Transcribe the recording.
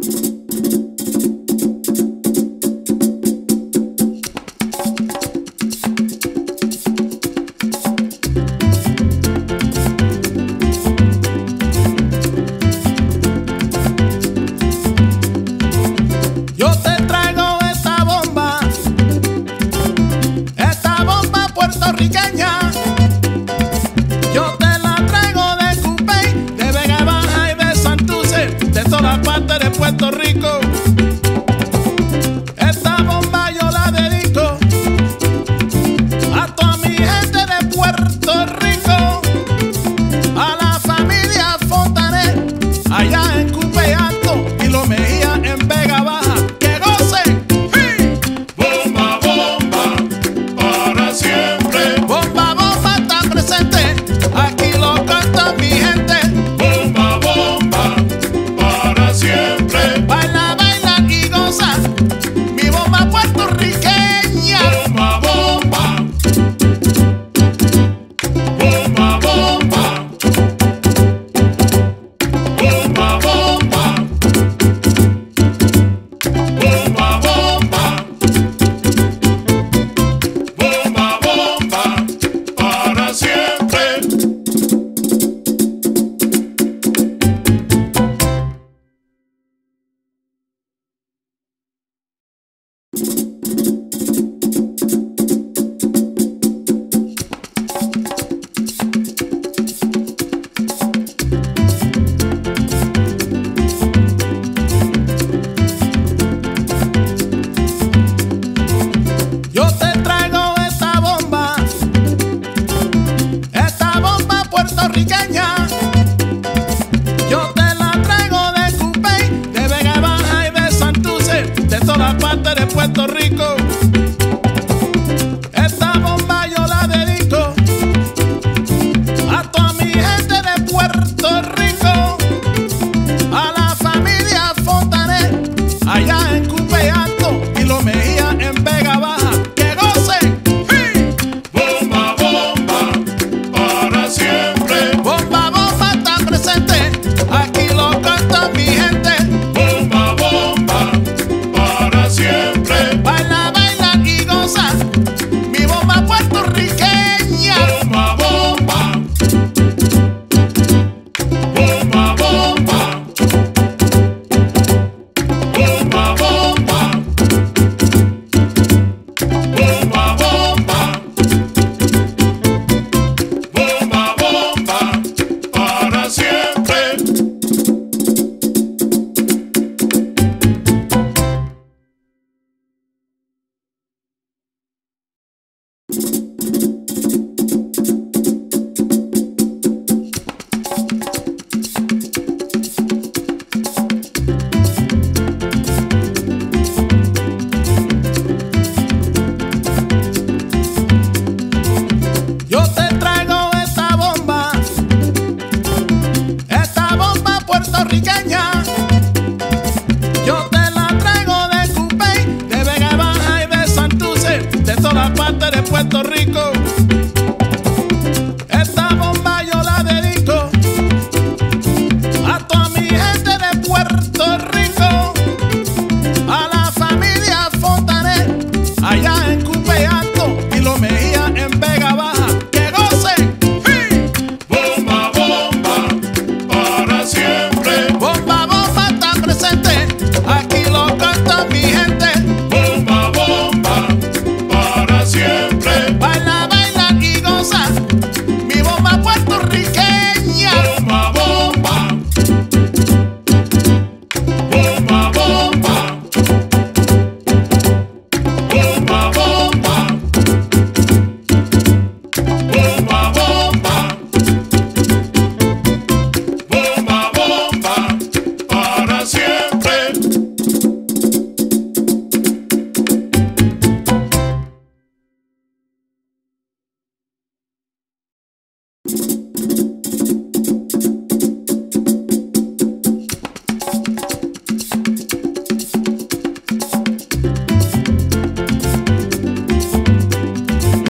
Yo Aqui